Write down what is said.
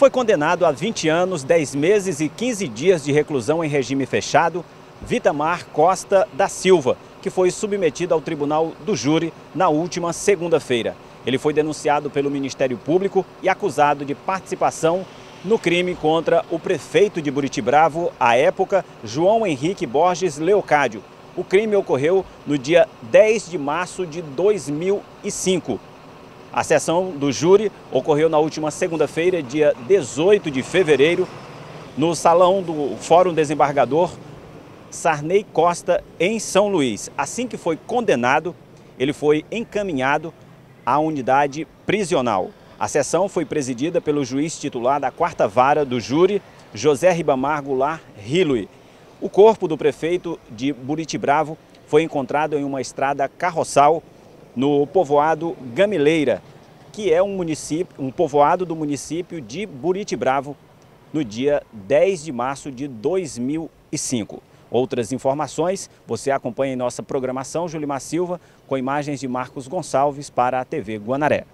Foi condenado a 20 anos, 10 meses e 15 dias de reclusão em regime fechado Vitamar Costa da Silva, que foi submetido ao tribunal do júri na última segunda-feira. Ele foi denunciado pelo Ministério Público e acusado de participação no crime contra o prefeito de Buriti Bravo, à época, João Henrique Borges Leocádio. O crime ocorreu no dia 10 de março de 2005. A sessão do júri ocorreu na última segunda-feira, dia 18 de fevereiro, no salão do Fórum Desembargador Sarney Costa, em São Luís. Assim que foi condenado, ele foi encaminhado à unidade prisional. A sessão foi presidida pelo juiz titular da quarta vara do júri, José Ribamar Goulart Rilui. O corpo do prefeito de Buriti Bravo foi encontrado em uma estrada carroçal no povoado Gamileira, que é um, município, um povoado do município de Buriti Bravo, no dia 10 de março de 2005. Outras informações você acompanha em nossa programação Julimar Silva com imagens de Marcos Gonçalves para a TV Guanaré.